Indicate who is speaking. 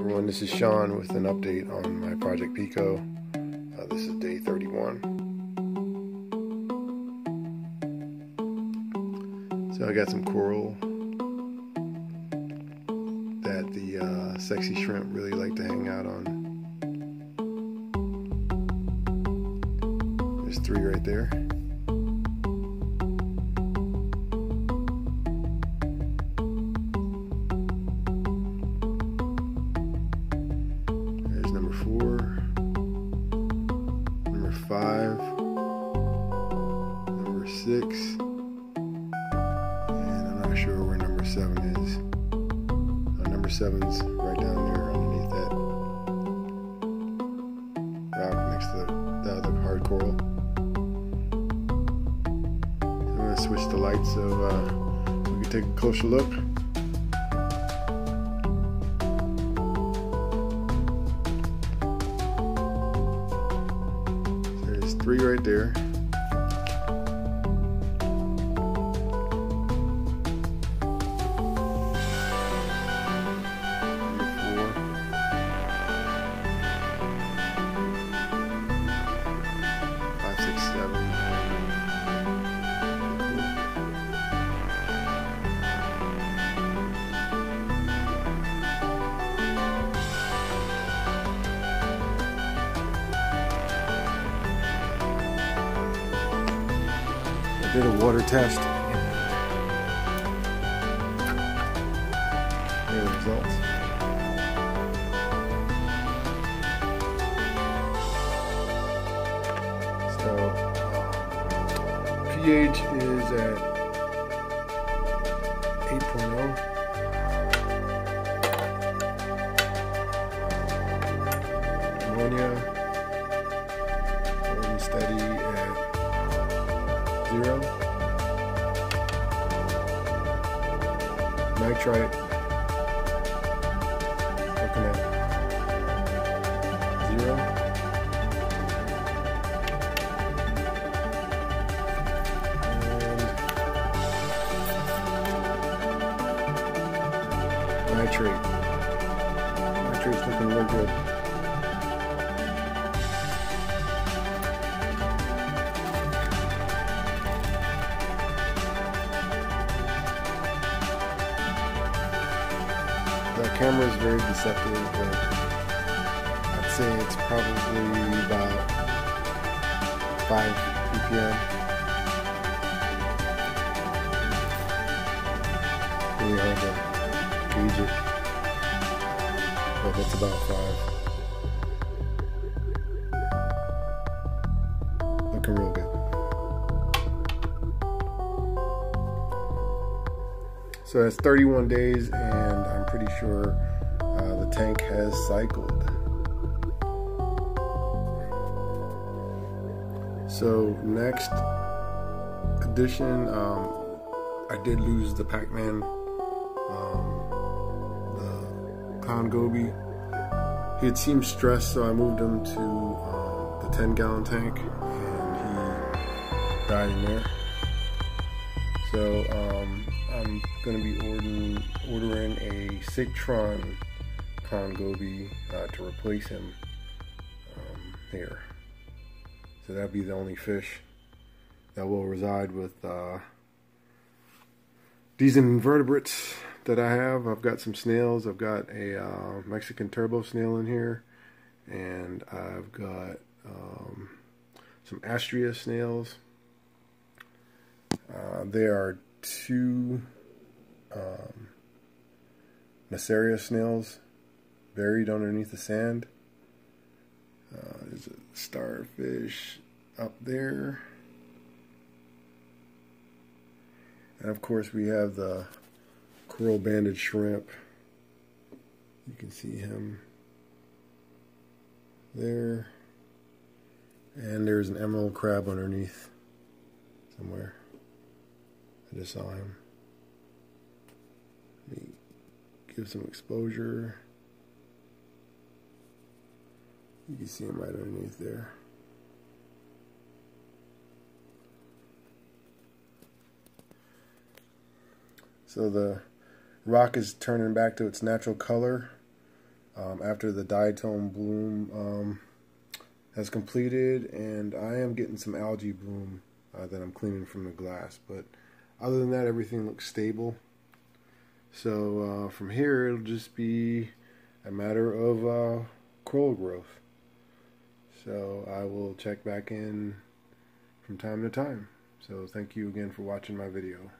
Speaker 1: Everyone, this is Sean with an update on my Project Pico. Uh, this is day 31. So I got some coral that the uh, sexy shrimp really like to hang out on. There's three right there. Five, number six, and I'm not sure where number seven is. Uh, number seven's right down there underneath that rock next to the, the other hard coral. I'm gonna switch the lights so uh, we can take a closer look. Three right there. Did a water test. Here are the results. So pH is at 8.0. Ammonia steady Nitrite looking at zero. And nitrate. Nitrate's looking real good. The camera is very deceptive, but I'd say it's probably about 5 ppm. Really hard to gauge it, but that's about 5. Looking real good. So that's 31 days, and pretty sure uh, the tank has cycled. So next edition, um, I did lose the Pac-Man, um, the Clown Goby. He had seemed stressed, so I moved him to um, the 10 gallon tank, and he died in there. So um, I'm gonna be ordering ordering a Citron Clown Goby uh, to replace him um, here. So that'll be the only fish that will reside with uh, these invertebrates that I have. I've got some snails. I've got a uh, Mexican turbo snail in here, and I've got um, some Astrea snails. Uh, there are two um, Nassarius snails buried underneath the sand. Uh, there's a starfish up there. And of course, we have the coral banded shrimp. You can see him there. And there's an emerald crab underneath somewhere. I just saw him. Let me give some exposure. You can see him right underneath there. So the rock is turning back to its natural color. um, after the diatom bloom um, has completed, and I am getting some algae bloom uh, that I'm cleaning from the glass. But other than that, everything looks stable. So uh, from here, it'll just be a matter of uh, coral growth. So I will check back in from time to time. So thank you again for watching my video.